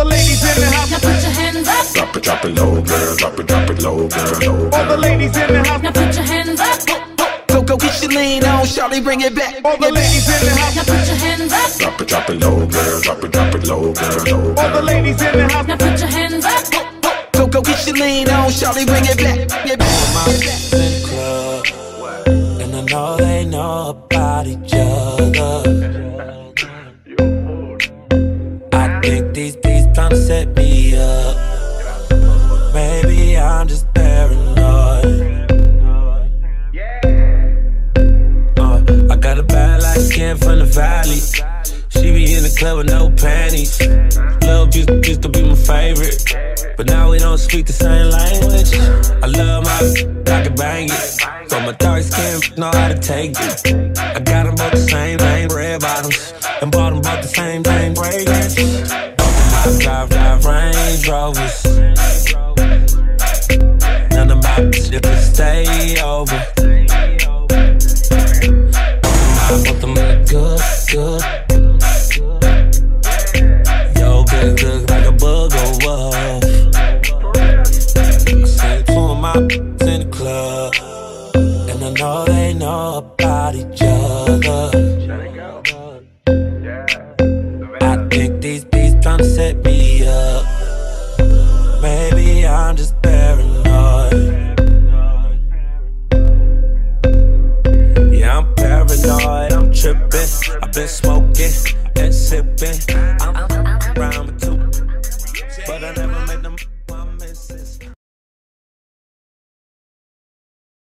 the ladies in the house. Now put your hands up. Drop it, drop it low, girl. Drop it, drop it low, girl. Low, All the ladies in the house. Now put your hands up. Go, go, get your lean on, shawty, bring it back. All the ladies in the house. Now put your hands up. Drop it, drop it low, girl. Drop it, drop it low, girl. Low, All the ladies in the house. Now put your hands up. Go, go, get your lean on, shawty, bring it back. Bring it back. my in the club, and I know they know about each other. Beats tryna set me up. Maybe I'm just paranoid. Uh, I got a bad like skin from the valley. She be in the club with no panties. Love used, used to be my favorite. But now we don't speak the same language. I love my I can bang it. But my dark skin know how to take it. I got them both the same thing, red bottoms. And bought them both the same thing, fragrance. Over. I want them look good, good. Yo, bitch look like a bug or. I seen two of my in the club, and I know they know about each other. Tripping. I've been smoking and sipping. I'm